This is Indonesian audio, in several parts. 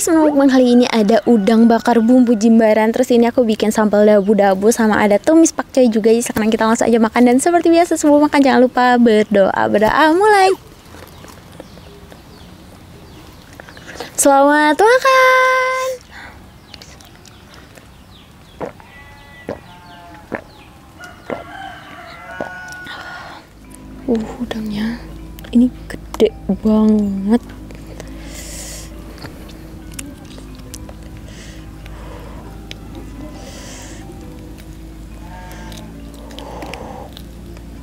guys, mukbang kali ini ada udang bakar bumbu jimbaran. Terus ini aku bikin sambal dabu-dabu sama ada tumis pakcoy juga. Jadi sekarang kita langsung aja makan. Dan seperti biasa sebelum makan jangan lupa berdoa. Berdoa mulai. Selamat makan. Uh udangnya Ini gede banget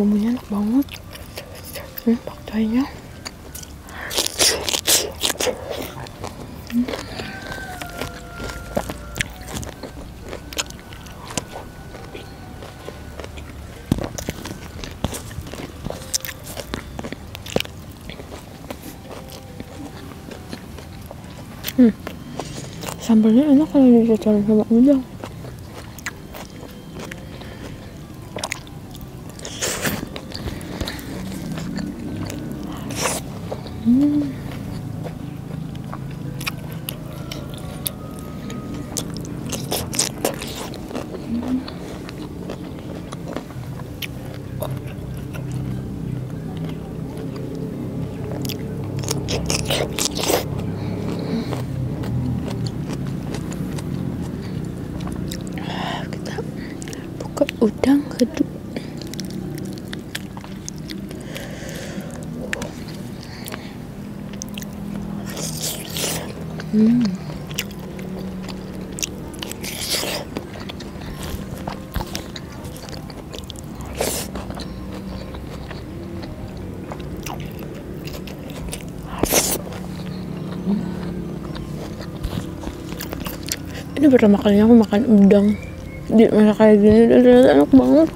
Bumbunya enak banget. Hmm, pakcoynya. Hmm. Hmm. Sambalnya enak kalau dicocorin sama udang. Buka udang kedua. Hmm. Ini pertama kalinya aku makan udang di masa kayak gini ternyata enak banget.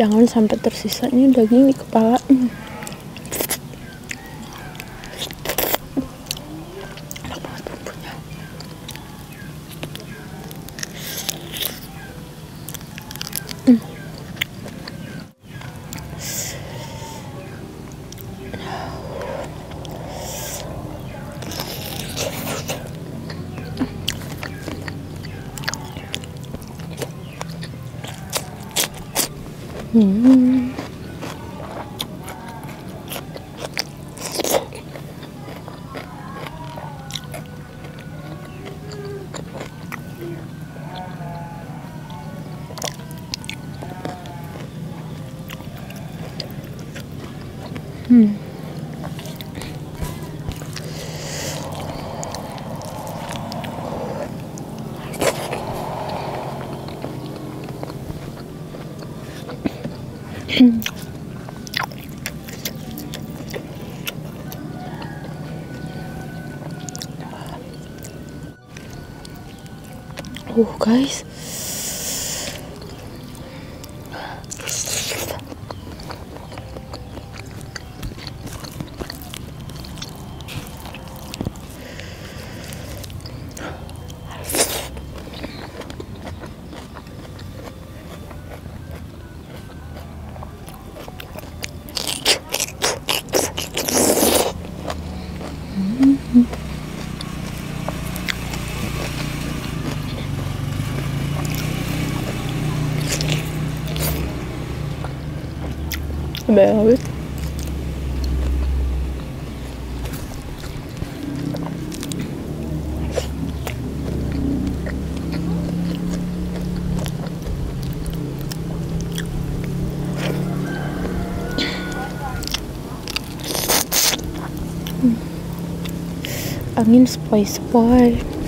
Jangan sampai tersisanya daging di kepala. Oh guys. ben. Angin sepoi-sepoi.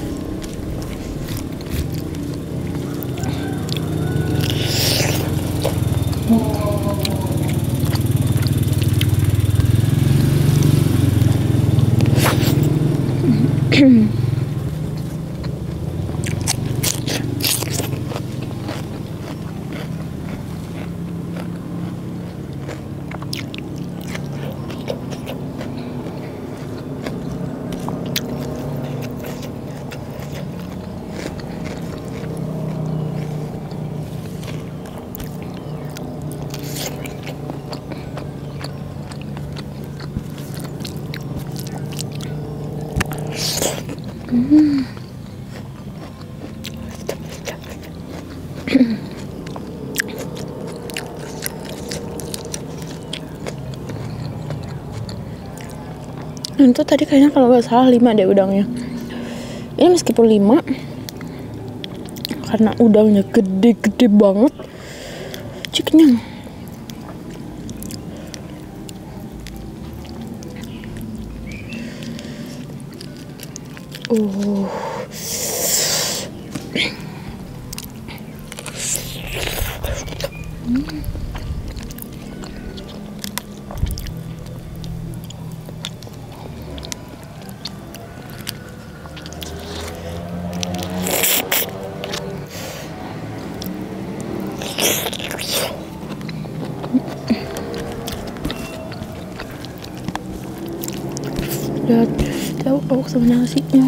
Itu tadi kayaknya kalau nggak salah 5 deh udangnya. Ini meskipun 5 karena udangnya gede-gede banget ciknya uh lihat tahu awak sama nasinya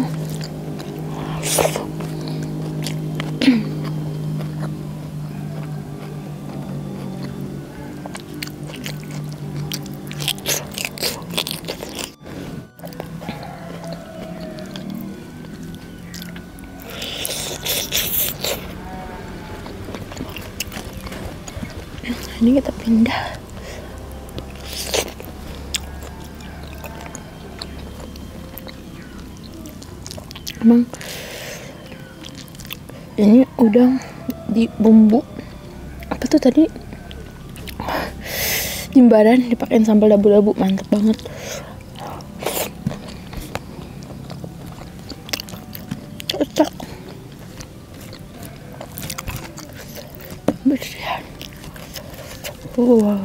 ini kita pindah emang ini udang di bumbu. Apa tuh tadi? Jimbaran dipakein sambal dabu-dabu mantep banget. Cocok. Bersihan wow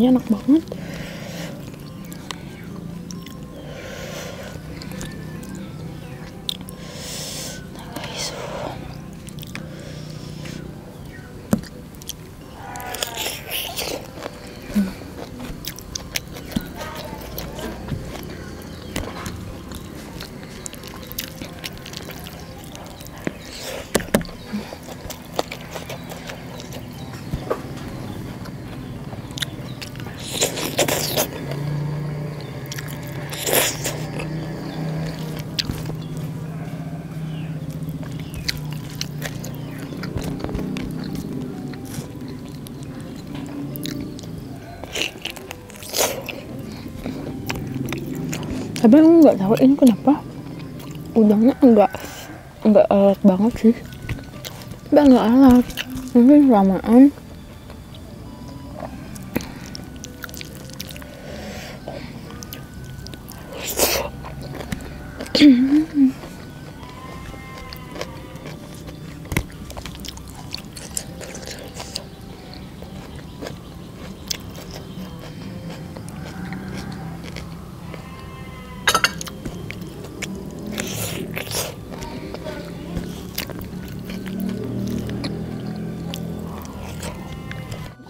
Ini enak banget. Tapi aku nggak tahu ini kenapa? Udangnya enggak enggak alat banget sih. Enggak enggak alat mungkin kelamaan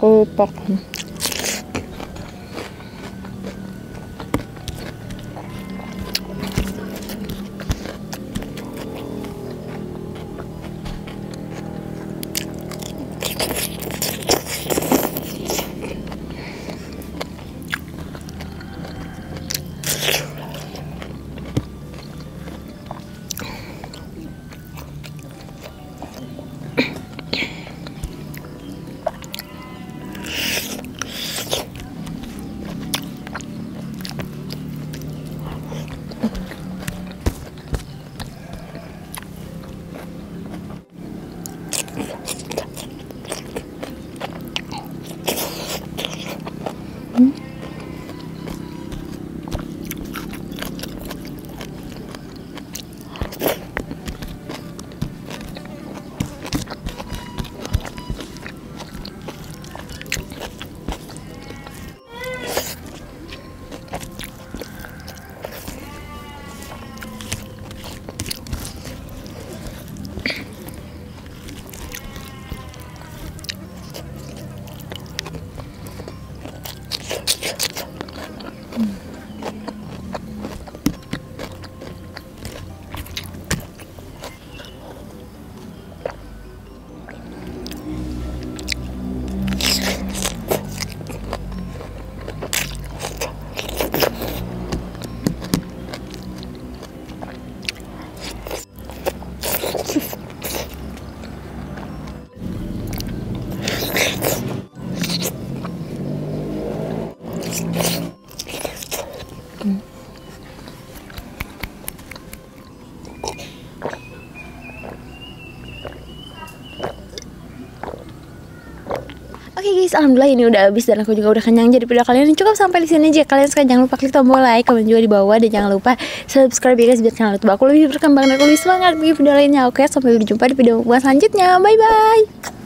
Opak. Uhum. Oke guys, alhamdulillah ini udah habis dan aku juga udah kenyang. Jadi video kalian cukup sampai di sini aja. Kalian sekarang jangan lupa klik tombol like, komen juga di bawah dan jangan lupa subscribe ya guys biar channel YouTube aku lebih berkembang dan lebih semangat bikin video lainnya. Oke, sampai jumpa di video selanjutnya. Bye bye.